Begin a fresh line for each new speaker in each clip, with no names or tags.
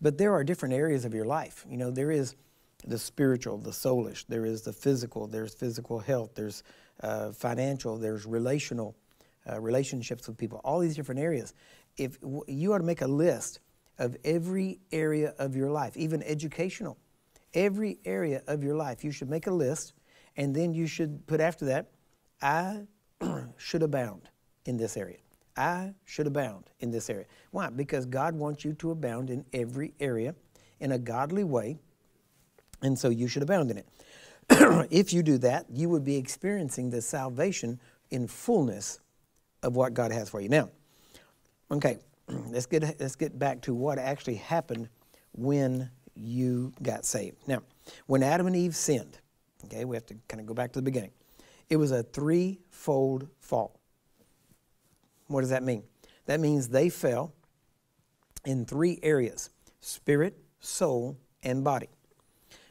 But there are different areas of your life. You know, there is the spiritual, the soulish, there is the physical, there's physical health, there's uh, financial, there's relational, uh, relationships with people, all these different areas. If you are to make a list of every area of your life, even educational, every area of your life, you should make a list, and then you should put after that, I should abound in this area. I should abound in this area. Why? Because God wants you to abound in every area in a godly way, and so you should abound in it. if you do that, you would be experiencing the salvation in fullness of what God has for you. Now, okay, let's get let's get back to what actually happened when you got saved. Now, when Adam and Eve sinned, okay, we have to kind of go back to the beginning. It was a threefold fall. What does that mean? That means they fell in three areas spirit, soul, and body.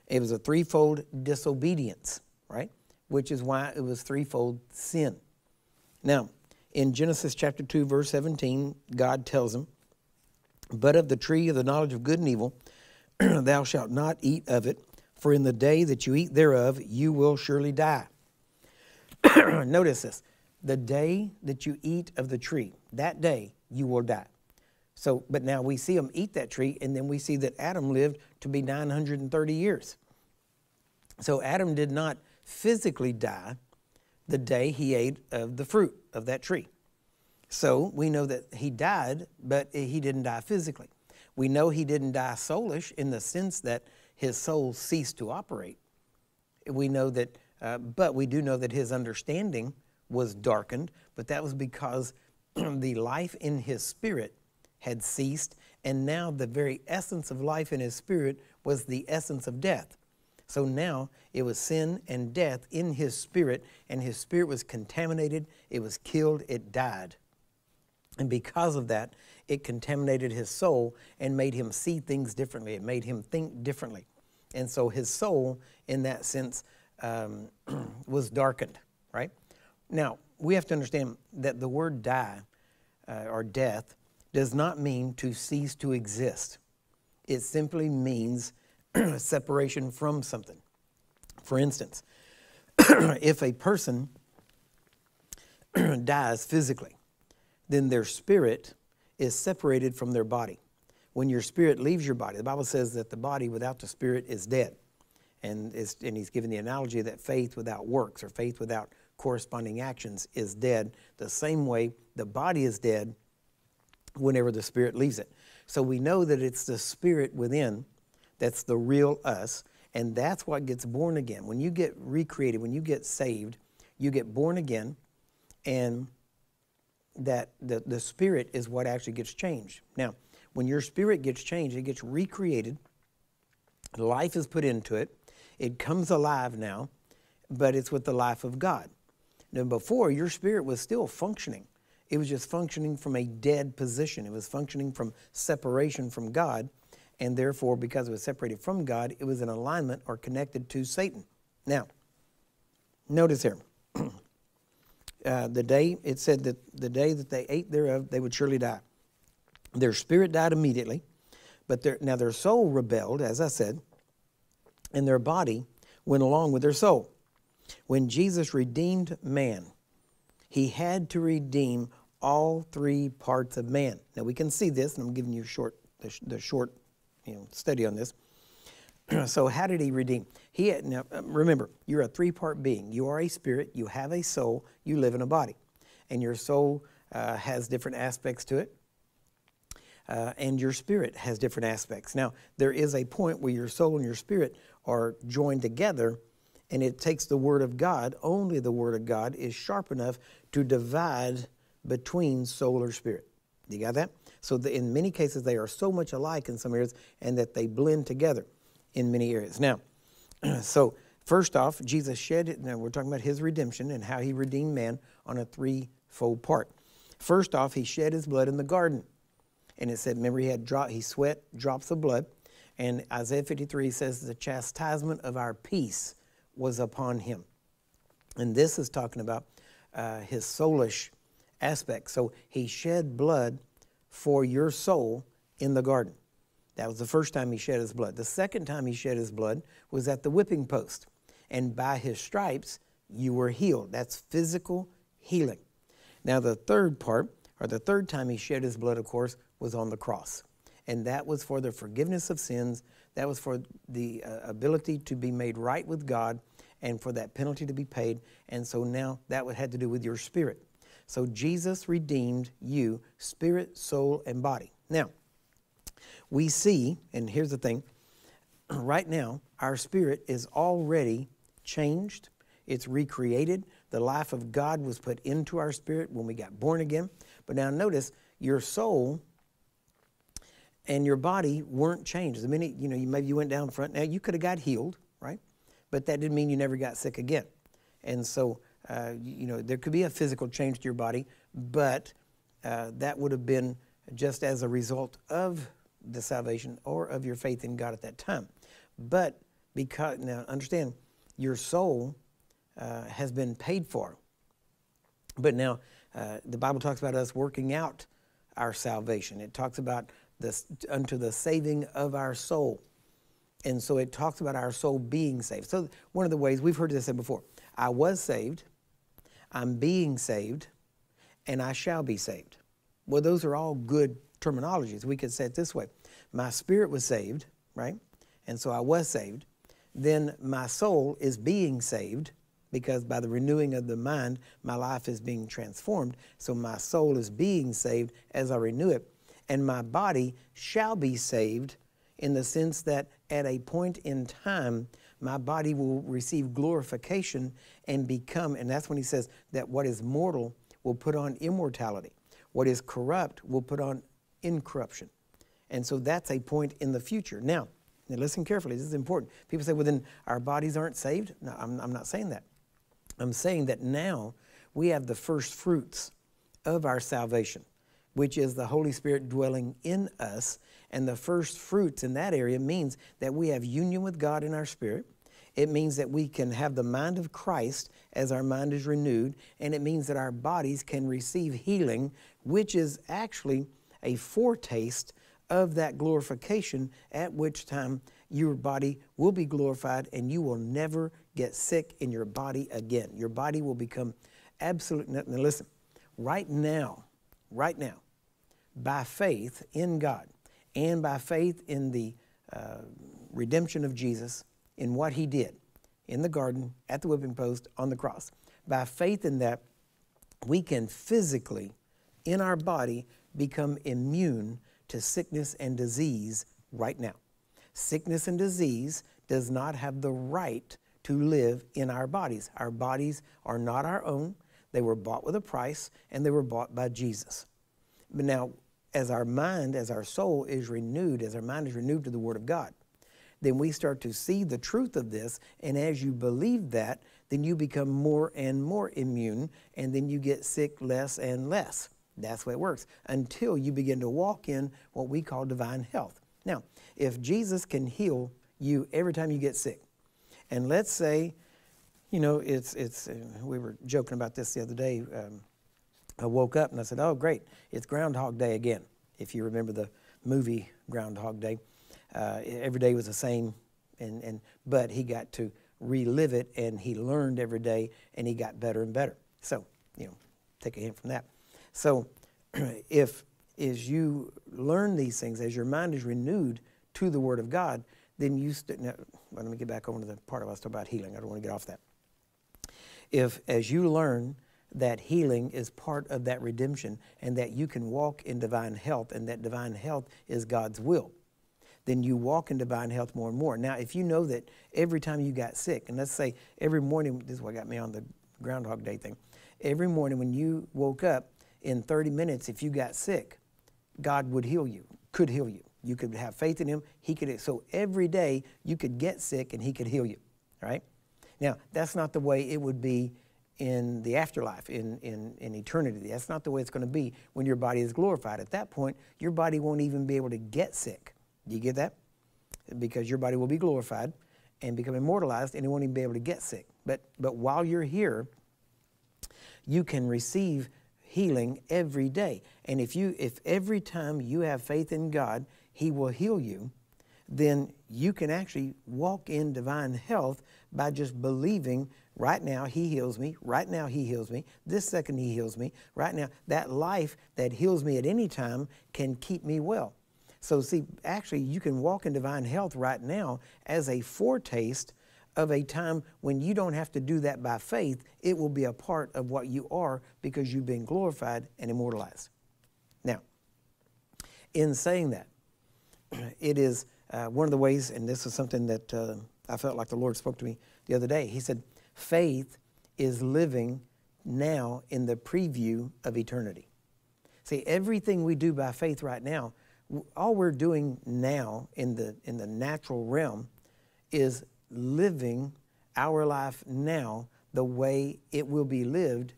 It was a threefold disobedience, right? Which is why it was threefold sin. Now, in Genesis chapter 2, verse 17, God tells them, But of the tree of the knowledge of good and evil, thou shalt not eat of it, for in the day that you eat thereof, you will surely die. Notice this the day that you eat of the tree, that day you will die. So, but now we see them eat that tree, and then we see that Adam lived to be 930 years. So Adam did not physically die the day he ate of the fruit of that tree. So we know that he died, but he didn't die physically. We know he didn't die soulish in the sense that his soul ceased to operate. We know that, uh, but we do know that his understanding was darkened, but that was because the life in his spirit had ceased, and now the very essence of life in his spirit was the essence of death. So now it was sin and death in his spirit, and his spirit was contaminated, it was killed, it died. And because of that, it contaminated his soul and made him see things differently. It made him think differently. And so his soul, in that sense, um, was darkened, right? Now, we have to understand that the word die uh, or death does not mean to cease to exist. It simply means separation from something. For instance, if a person dies physically, then their spirit is separated from their body. When your spirit leaves your body, the Bible says that the body without the spirit is dead. And, and he's given the analogy that faith without works or faith without corresponding actions is dead, the same way the body is dead whenever the spirit leaves it. So we know that it's the spirit within that's the real us, and that's what gets born again. When you get recreated, when you get saved, you get born again, and that the, the spirit is what actually gets changed. Now, when your spirit gets changed, it gets recreated, life is put into it, it comes alive now, but it's with the life of God. Now, before, your spirit was still functioning. It was just functioning from a dead position. It was functioning from separation from God. And therefore, because it was separated from God, it was in alignment or connected to Satan. Now, notice here. uh, the day, it said that the day that they ate thereof, they would surely die. Their spirit died immediately, but their, now their soul rebelled, as I said, and their body went along with their soul. When Jesus redeemed man, he had to redeem all three parts of man. Now we can see this, and I'm giving you short, the, the short you know, study on this. so how did he redeem? He had, now um, remember, you're a three-part being. You are a spirit, you have a soul, you live in a body. And your soul uh, has different aspects to it. Uh, and your spirit has different aspects. Now, there is a point where your soul and your spirit are joined together and it takes the Word of God, only the Word of God is sharp enough to divide between soul or spirit. You got that? So the, in many cases, they are so much alike in some areas and that they blend together in many areas. Now, so first off, Jesus shed. Now we're talking about his redemption and how he redeemed man on a threefold part. First off, he shed his blood in the garden. And it said, remember, he had drop, he sweat drops of blood. And Isaiah 53 says, the chastisement of our peace was upon him. And this is talking about uh, his soulish aspect. So he shed blood for your soul in the garden. That was the first time he shed his blood. The second time he shed his blood was at the whipping post. And by his stripes, you were healed. That's physical healing. Now, the third part, or the third time he shed his blood, of course, was on the cross. And that was for the forgiveness of sins, that was for the uh, ability to be made right with God, and for that penalty to be paid. And so now that had to do with your spirit. So Jesus redeemed you, spirit, soul, and body. Now, we see, and here's the thing right now, our spirit is already changed, it's recreated. The life of God was put into our spirit when we got born again. But now notice, your soul and your body weren't changed. The minute, you know, you, maybe you went down front, now you could have got healed, right? But that didn't mean you never got sick again. And so, uh, you know, there could be a physical change to your body, but uh, that would have been just as a result of the salvation or of your faith in God at that time. But because, now understand, your soul uh, has been paid for. But now, uh, the Bible talks about us working out our salvation. It talks about this unto the saving of our soul. And so it talks about our soul being saved. So one of the ways we've heard this said before, I was saved, I'm being saved, and I shall be saved. Well, those are all good terminologies. We could say it this way. My spirit was saved, right? And so I was saved. Then my soul is being saved because by the renewing of the mind, my life is being transformed. So my soul is being saved as I renew it. And my body shall be saved in the sense that at a point in time, my body will receive glorification and become, and that's when he says that what is mortal will put on immortality, what is corrupt will put on incorruption. And so that's a point in the future. Now, now listen carefully, this is important. People say, well, then our bodies aren't saved. No, I'm, I'm not saying that. I'm saying that now we have the first fruits of our salvation, which is the Holy Spirit dwelling in us. And the first fruits in that area means that we have union with God in our spirit. It means that we can have the mind of Christ as our mind is renewed. And it means that our bodies can receive healing, which is actually a foretaste of that glorification, at which time your body will be glorified and you will never get sick in your body again. Your body will become absolute. Now, listen, right now, right now, by faith in God and by faith in the uh, redemption of Jesus, in what he did in the garden, at the whipping post, on the cross, by faith in that, we can physically, in our body, become immune to sickness and disease right now. Sickness and disease does not have the right to live in our bodies. Our bodies are not our own. They were bought with a price and they were bought by Jesus. But now, as our mind, as our soul is renewed, as our mind is renewed to the Word of God, then we start to see the truth of this. And as you believe that, then you become more and more immune, and then you get sick less and less. That's the way it works until you begin to walk in what we call divine health. Now, if Jesus can heal you every time you get sick, and let's say, you know, it's, it's, uh, we were joking about this the other day. Um, I woke up and I said, oh, great, it's Groundhog Day again. If you remember the movie Groundhog Day, uh, every day was the same, and, and, but he got to relive it and he learned every day and he got better and better. So, you know, take a hint from that. So if as you learn these things, as your mind is renewed to the Word of God, then you st- now, let me get back over to the part I was talking about healing. I don't want to get off that. If as you learn that healing is part of that redemption and that you can walk in divine health and that divine health is God's will, then you walk in divine health more and more. Now, if you know that every time you got sick, and let's say every morning, this is what got me on the Groundhog Day thing, every morning when you woke up, in 30 minutes, if you got sick, God would heal you, could heal you. You could have faith in Him. He could. So every day you could get sick and He could heal you. Right? Now that's not the way it would be in the afterlife, in, in, in eternity. That's not the way it's going to be when your body is glorified. At that point, your body won't even be able to get sick. Do you get that? Because your body will be glorified and become immortalized, and it won't even be able to get sick. But but while you're here, you can receive healing every day. And if you if every time you have faith in God, He will heal you, then you can actually walk in divine health by just believing right now He heals me, right now He heals me, this second He heals me, right now. That life that heals me at any time can keep me well. So, see, actually, you can walk in divine health right now as a foretaste of a time when you don't have to do that by faith. It will be a part of what you are because you've been glorified and immortalized. Now, in saying that, it is uh, one of the ways, and this is something that uh, I felt like the Lord spoke to me the other day. He said, faith is living now in the preview of eternity. See, everything we do by faith right now, all we're doing now in the, in the natural realm is living our life now the way it will be lived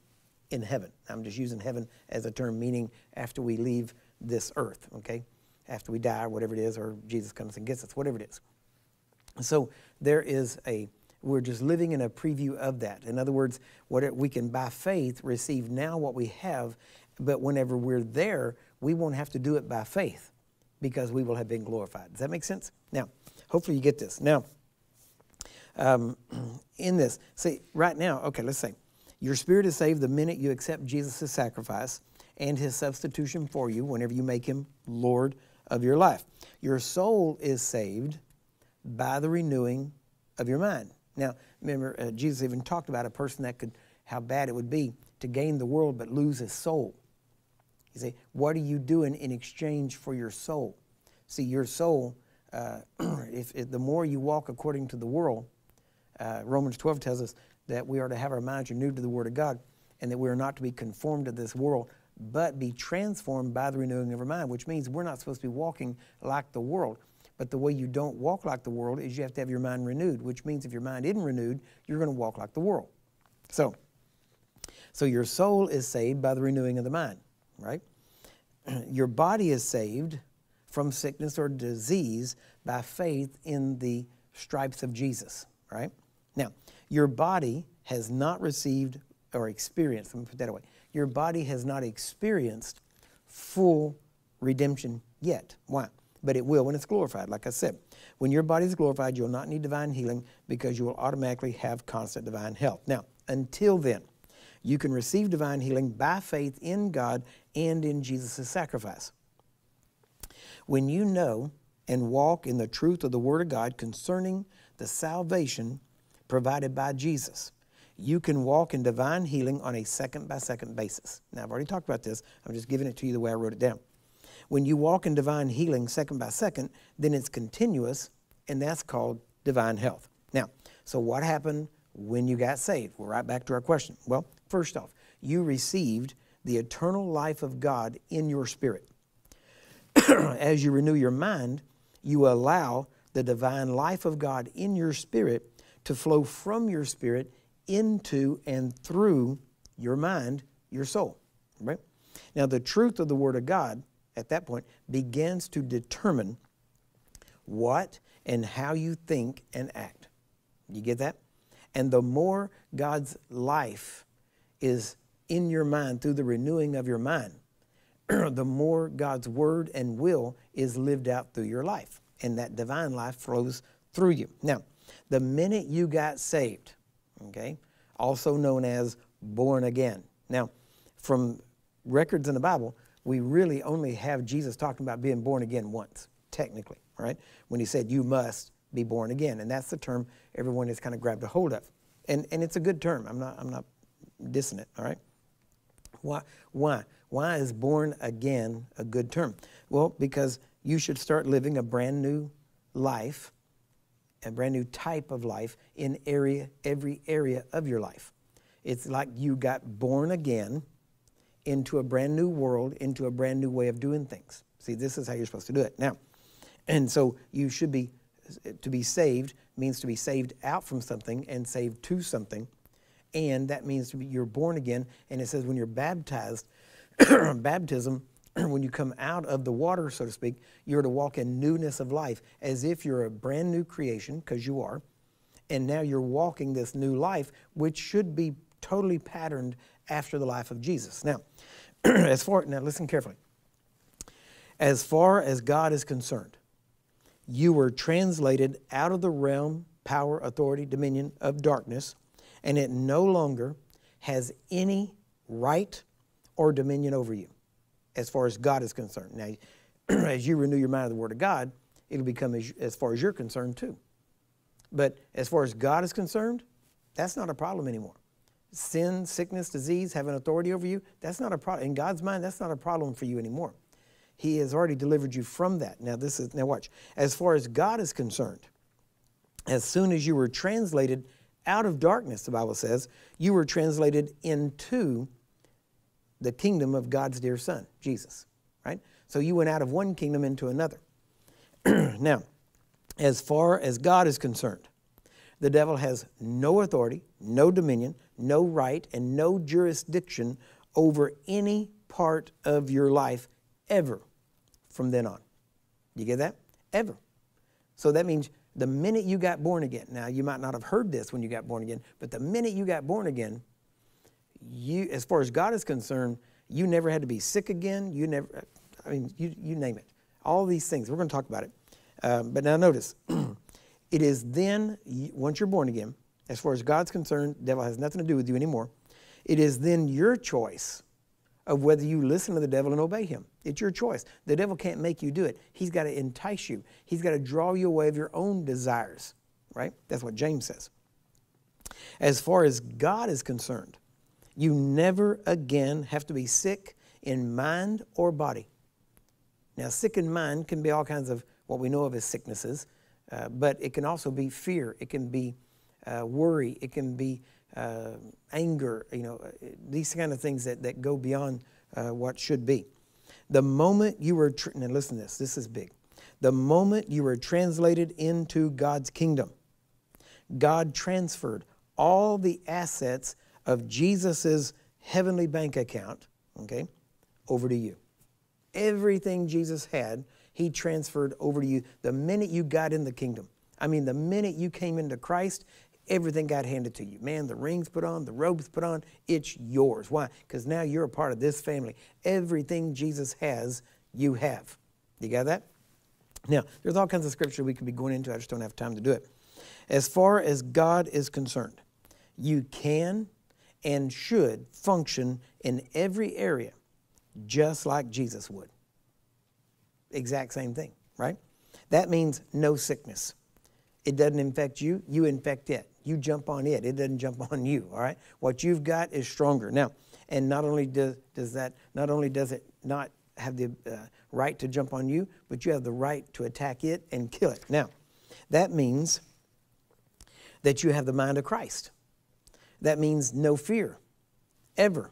in heaven. I'm just using heaven as a term meaning after we leave this earth, okay? After we die, or whatever it is, or Jesus comes and gets us, whatever it is. So there is a, we're just living in a preview of that. In other words, what we can by faith receive now what we have, but whenever we're there, we won't have to do it by faith because we will have been glorified. Does that make sense? Now, hopefully you get this. Now, um, in this, see, right now, okay, let's say your spirit is saved the minute you accept Jesus' sacrifice and his substitution for you whenever you make him Lord of your life. Your soul is saved by the renewing of your mind. Now, remember, uh, Jesus even talked about a person that could, how bad it would be to gain the world but lose his soul. You say, what are you doing in exchange for your soul? See, your soul, uh, if, if, the more you walk according to the world, uh, Romans 12 tells us that we are to have our minds renewed to the Word of God and that we are not to be conformed to this world, but be transformed by the renewing of our mind, which means we're not supposed to be walking like the world. But the way you don't walk like the world is you have to have your mind renewed, which means if your mind isn't renewed, you're going to walk like the world. So, so your soul is saved by the renewing of the mind, right? Your body is saved from sickness or disease by faith in the stripes of Jesus, right? Now, your body has not received or experienced, let me put that away. Your body has not experienced full redemption yet. Why? But it will when it's glorified, like I said. When your body is glorified, you'll not need divine healing because you will automatically have constant divine health. Now, until then, you can receive divine healing by faith in God and in Jesus' sacrifice. When you know and walk in the truth of the Word of God concerning the salvation provided by Jesus, you can walk in divine healing on a second by second basis. Now, I've already talked about this. I'm just giving it to you the way I wrote it down. When you walk in divine healing second by second, then it's continuous, and that's called divine health. Now, so what happened when you got saved? We're right back to our question. Well, first off, you received the eternal life of God in your spirit. As you renew your mind, you allow the divine life of God in your spirit to flow from your spirit into and through your mind, your soul. Right? Now, the truth of the Word of God at that point begins to determine what and how you think and act. You get that? And the more God's life is in your mind through the renewing of your mind, the more God's word and will is lived out through your life. And that divine life flows through you. Now, the minute you got saved, okay, also known as born again. Now, from records in the Bible, we really only have Jesus talking about being born again once, technically, right? When he said, You must be born again. And that's the term everyone has kind of grabbed a hold of. And, and it's a good term. I'm not, I'm not dissing it, all right? Why? Why? Why is born again a good term? Well, because you should start living a brand new life, a brand new type of life in area, every area of your life. It's like you got born again into a brand new world, into a brand new way of doing things. See, this is how you're supposed to do it. Now, and so you should be, to be saved means to be saved out from something and saved to something. And that means be, you're born again. And it says when you're baptized, baptism, when you come out of the water, so to speak, you're to walk in newness of life as if you're a brand new creation, because you are. And now you're walking this new life, which should be totally patterned after the life of Jesus. Now, as far now listen carefully. As far as God is concerned, you were translated out of the realm, power, authority, dominion of darkness, and it no longer has any right or dominion over you as far as God is concerned. Now, as you renew your mind to the Word of God, it'll become as, as far as you're concerned too. But as far as God is concerned, that's not a problem anymore. Sin, sickness, disease, having authority over you, that's not a problem. In God's mind, that's not a problem for you anymore. He has already delivered you from that. Now, this is, now watch. As far as God is concerned, as soon as you were translated out of darkness, the Bible says, you were translated into the kingdom of God's dear Son, Jesus, right? So you went out of one kingdom into another. now, as far as God is concerned, the devil has no authority, no dominion, no right, and no jurisdiction over any part of your life ever from then on. You get that? Ever. So that means the minute you got born again, now you might not have heard this when you got born again, but the minute you got born again, you, as far as God is concerned, you never had to be sick again. You never, I mean, you, you name it. All these things. We're going to talk about it. Um, but now notice, it is then, once you're born again, as far as God's concerned, devil has nothing to do with you anymore. It is then your choice of whether you listen to the devil and obey him. It's your choice. The devil can't make you do it. He's got to entice you. He's got to draw you away of your own desires, right? That's what James says. As far as God is concerned, you never again have to be sick in mind or body. Now, sick in mind can be all kinds of what we know of as sicknesses, uh, but it can also be fear. It can be uh, worry. It can be uh, anger. You know, uh, these kind of things that, that go beyond uh, what should be. The moment you were, tr- now listen to this, this is big. The moment you were translated into God's kingdom, God transferred all the assets of Jesus's heavenly bank account, okay, over to you. Everything Jesus had, he transferred over to you the minute you got in the kingdom. I mean, the minute you came into Christ, everything got handed to you. Man, the rings put on, the robes put on, it's yours. Why? Because now you're a part of this family. Everything Jesus has, you have. You got that? Now, there's all kinds of scripture we could be going into. I just don't have time to do it. As far as God is concerned, you can and should function in every area just like Jesus would. Exact same thing, right? That means no sickness. It doesn't infect you, you infect it. You jump on it, it doesn't jump on you, all right? What you've got is stronger. Now, and not only does, does that, not only does it not have the uh, right to jump on you, but you have the right to attack it and kill it. Now, that means that you have the mind of Christ. That means no fear, ever,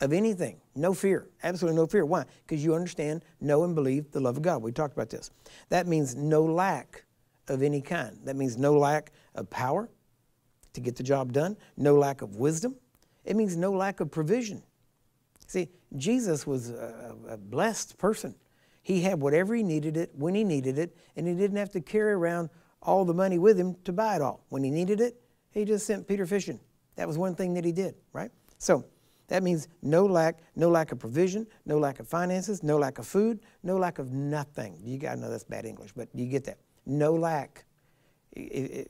of anything. No fear, absolutely no fear. Why? Because you understand, know, and believe the love of God. We talked about this. That means no lack of any kind. That means no lack of power to get the job done, no lack of wisdom. It means no lack of provision. See, Jesus was a, a blessed person. He had whatever he needed it when he needed it, and he didn't have to carry around all the money with him to buy it all. When he needed it, he just sent Peter fishing. That was one thing that he did, right? So that means no lack, no lack of provision, no lack of finances, no lack of food, no lack of nothing. You got to know that's bad English, but you get that. No lack. It,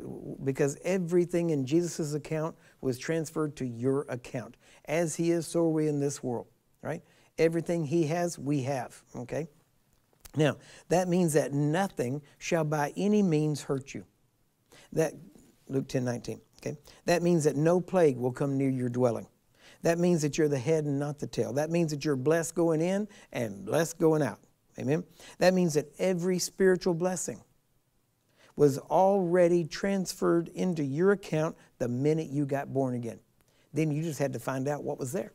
it, because everything in Jesus' account was transferred to your account. As he is, so are we in this world, right? Everything he has, we have, okay? Now, that means that nothing shall by any means hurt you. That, Luke 10 19. Okay? That means that no plague will come near your dwelling. That means that you're the head and not the tail. That means that you're blessed going in and blessed going out. Amen? That means that every spiritual blessing was already transferred into your account the minute you got born again. Then you just had to find out what was there,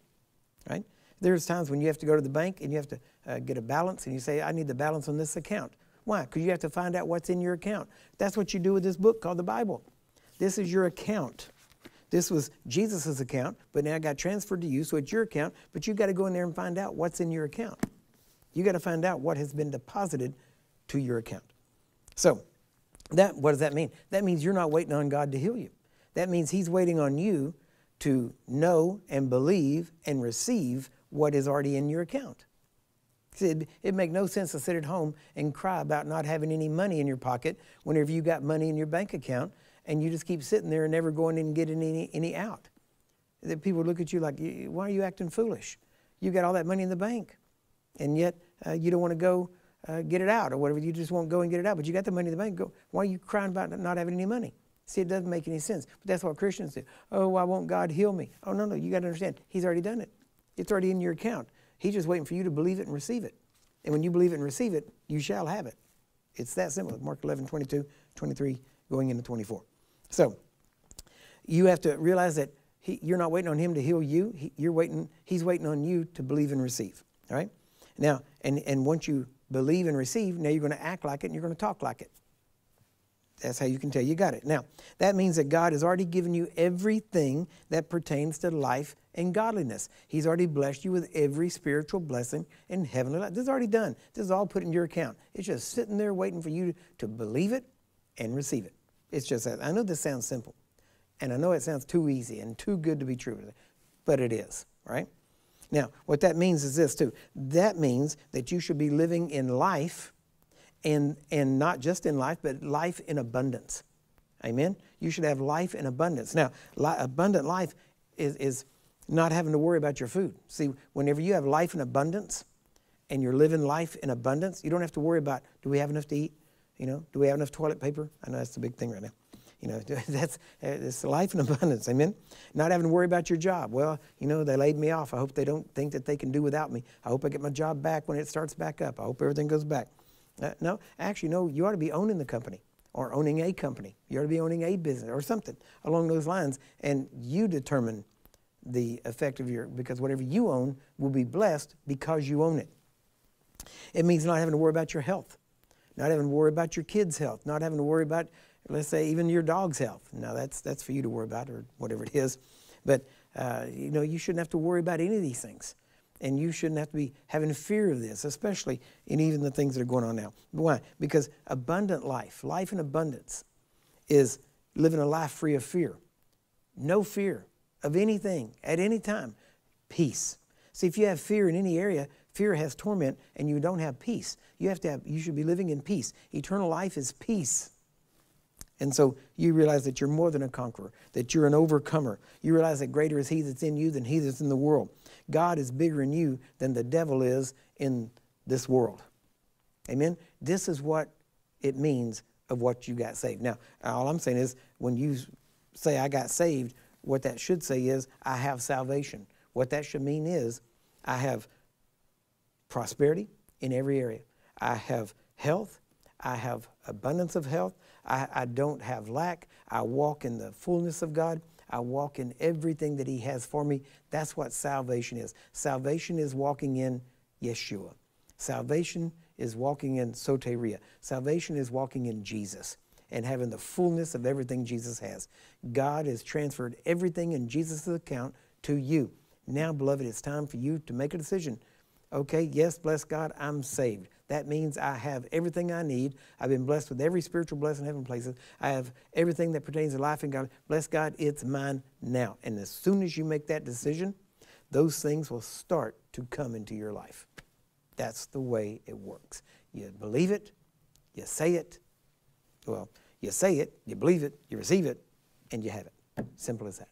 right? There's times when you have to go to the bank and you have to uh, get a balance and you say, I need the balance on this account. Why? Because you have to find out what's in your account. That's what you do with this book called the Bible. This is your account. This was Jesus' account, but now it got transferred to you, so it's your account, but you've got to go in there and find out what's in your account. You got to find out what has been deposited to your account. So, that what does that mean? That means you're not waiting on God to heal you. That means He's waiting on you to know and believe and receive what is already in your account. See, It'd, it'd make no sense to sit at home and cry about not having any money in your pocket whenever you got money in your bank account and you just keep sitting there and never going in and getting any, any out. That people look at you like, why are you acting foolish? You got all that money in the bank, and yet uh, you don't want to go uh, get it out or whatever. You just won't go and get it out, but you got the money in the bank. Go, why are you crying about not having any money? See, it doesn't make any sense. But that's what Christians do. Oh, why won't God heal me? Oh, no, no, you got to understand. He's already done it. It's already in your account. He's just waiting for you to believe it and receive it. And when you believe it and receive it, you shall have it. It's that simple. Mark 11, 22, 23, going into 24. So, you have to realize that he, you're not waiting on him to heal you. He, you're waiting, he's waiting on you to believe and receive. All right? Now, and, and once you believe and receive, now you're going to act like it and you're going to talk like it. That's how you can tell you got it. Now, that means that God has already given you everything that pertains to life and godliness. He's already blessed you with every spiritual blessing in heavenly life. This is already done. This is all put in your account. It's just sitting there waiting for you to believe it and receive it. It's just that. I know this sounds simple, and I know it sounds too easy and too good to be true, but it is, right? Now, what that means is this too. That means that you should be living in life and, and not just in life, but life in abundance. Amen? You should have life in abundance. Now, li- abundant life is, is not having to worry about your food. See, whenever you have life in abundance and you're living life in abundance, you don't have to worry about do we have enough to eat? You know, do we have enough toilet paper? I know that's the big thing right now. You know, that's it's life in abundance. Amen. Not having to worry about your job. Well, you know, they laid me off. I hope they don't think that they can do without me. I hope I get my job back when it starts back up. I hope everything goes back. Uh, no, actually, no, you ought to be owning the company or owning a company. You ought to be owning a business or something along those lines. And you determine the effect of your, because whatever you own will be blessed because you own it. It means not having to worry about your health, not having to worry about your kids' health, not having to worry about, let's say, even your dog's health. Now, that's, that's for you to worry about or whatever it is. But, uh, you know, you shouldn't have to worry about any of these things. And you shouldn't have to be having fear of this, especially in even the things that are going on now. Why? Because abundant life, life in abundance, is living a life free of fear. No fear of anything at any time. Peace. See, if you have fear in any area, fear has torment and you don't have peace. You have to have you should be living in peace. Eternal life is peace. And so you realize that you're more than a conqueror, that you're an overcomer. You realize that greater is He that's in you than He that's in the world. God is bigger in you than the devil is in this world. Amen? This is what it means of what you got saved. Now, all I'm saying is when you say, I got saved, what that should say is, I have salvation. What that should mean is, I have prosperity in every area. I have health. I have abundance of health. I, I don't have lack. I walk in the fullness of God. I walk in everything that He has for me. That's what salvation is. Salvation is walking in Yeshua. Salvation is walking in soteria. Salvation is walking in Jesus and having the fullness of everything Jesus has. God has transferred everything in Jesus' account to you. Now, beloved, it's time for you to make a decision. Okay, yes, bless God, I'm saved. That means I have everything I need. I've been blessed with every spiritual blessing in heaven places. I have everything that pertains to life in God. Bless God, it's mine now. And as soon as you make that decision, those things will start to come into your life. That's the way it works. You believe it, you say it. Well, you say it, you believe it, you receive it, and you have it. Simple as that.